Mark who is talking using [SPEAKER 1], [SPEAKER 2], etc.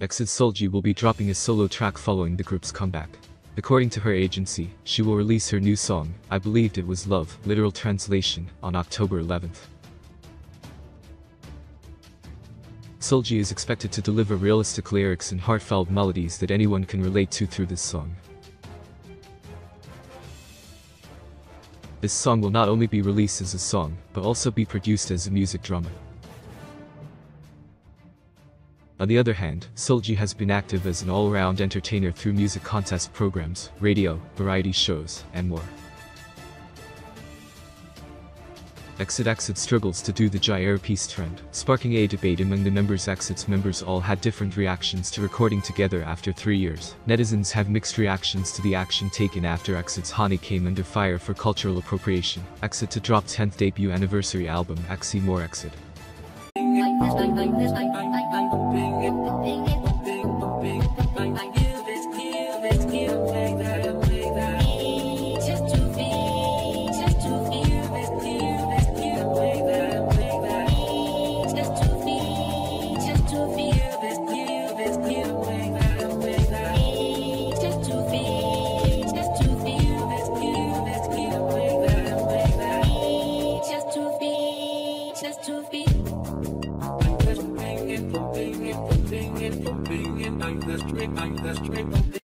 [SPEAKER 1] EXID Solji will be dropping a solo track following the group's comeback. According to her agency, she will release her new song, I Believed It Was Love, literal translation, on October 11th. Solji is expected to deliver realistic lyrics and heartfelt melodies that anyone can relate to through this song. This song will not only be released as a song, but also be produced as a music drama. On the other hand, Solji has been active as an all-around entertainer through music contest programs, radio, variety shows, and more. EXID EXID struggles to do the gyre piece trend, sparking a debate among the members EXID's members all had different reactions to recording together after three years. Netizens have mixed reactions to the action taken after EXID's Hani came under fire for cultural appropriation. EXID to drop 10th debut anniversary album Exi More Exit.
[SPEAKER 2] I'm the strip, I'm the.